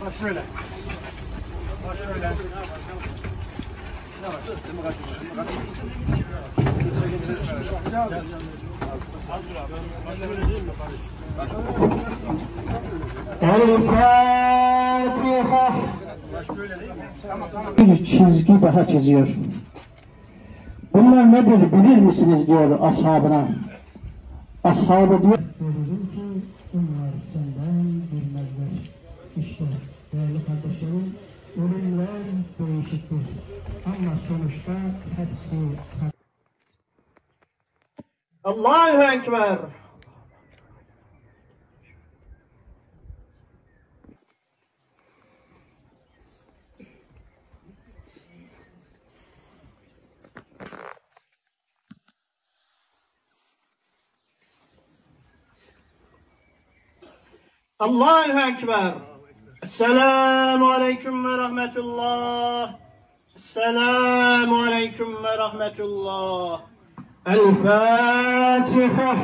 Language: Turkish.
Bak şöyle. Bak şöyle. Bir çizgi daha çiziyor. Bunlar nedir bilir misiniz diyor ashabına. Ashabı diyor. Ölümler değişiktir. Ama sonuçta hepsi Allahu Ekber. Allahu Ekber. السلام عليكم ورحمة الله. السلام عليكم ورحمة الله. الفاتحة.